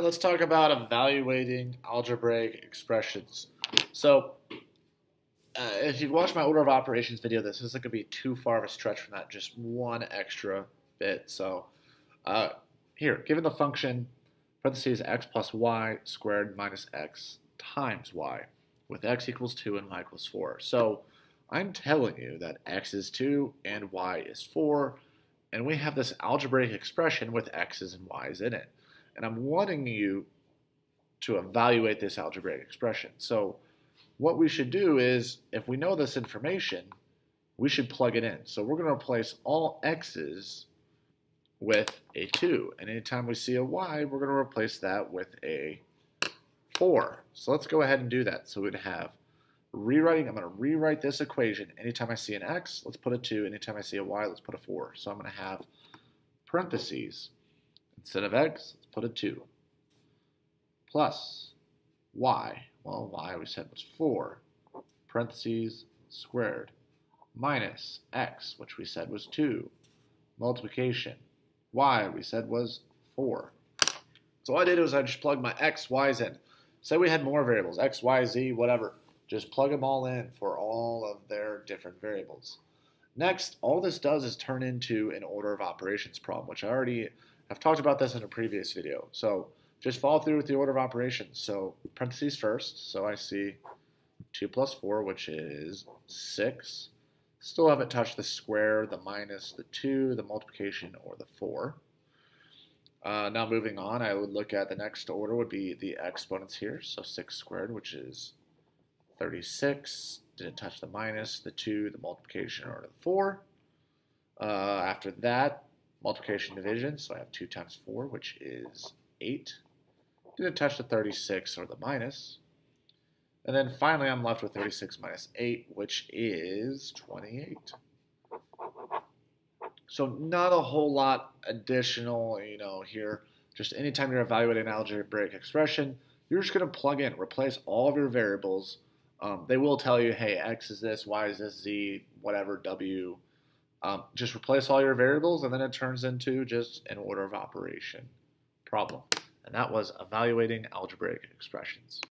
let's talk about evaluating algebraic expressions. So, uh, if you've watched my order of operations video, this isn't going to be too far of a stretch from that, just one extra bit. So, uh, here, given the function parentheses x plus y squared minus x times y, with x equals 2 and y equals 4. So, I'm telling you that x is 2 and y is 4, and we have this algebraic expression with x's and y's in it and I'm wanting you to evaluate this algebraic expression. So what we should do is, if we know this information, we should plug it in. So we're going to replace all x's with a 2. And anytime we see a y, we're going to replace that with a 4. So let's go ahead and do that. So we'd have rewriting, I'm going to rewrite this equation. Anytime I see an x, let's put a 2. Anytime I see a y, let's put a 4. So I'm going to have parentheses. Instead of x, let's put a 2. Plus y, well, y we said was 4, parentheses, squared, minus x, which we said was 2, multiplication, y we said was 4. So all I did was I just plugged my x, y's in. Say we had more variables, x, y, z, whatever. Just plug them all in for all of their different variables. Next, all this does is turn into an order of operations problem, which I already I've talked about this in a previous video. So just follow through with the order of operations. So parentheses first. So I see 2 plus 4, which is 6. Still haven't touched the square, the minus, the 2, the multiplication, or the 4. Uh, now moving on, I would look at the next order would be the exponents here. So 6 squared, which is 36. Didn't touch the minus, the 2, the multiplication, or the 4. Uh, after that, multiplication division, so I have 2 times 4, which is 8. Didn't touch the 36 or the minus. And then finally, I'm left with 36 minus 8, which is 28. So not a whole lot additional, you know, here. Just anytime you're evaluating an algebraic expression, you're just going to plug in, replace all of your variables. Um, they will tell you, hey, x is this, y is this, z, whatever, w, um, just replace all your variables and then it turns into just an order of operation problem. And that was evaluating algebraic expressions.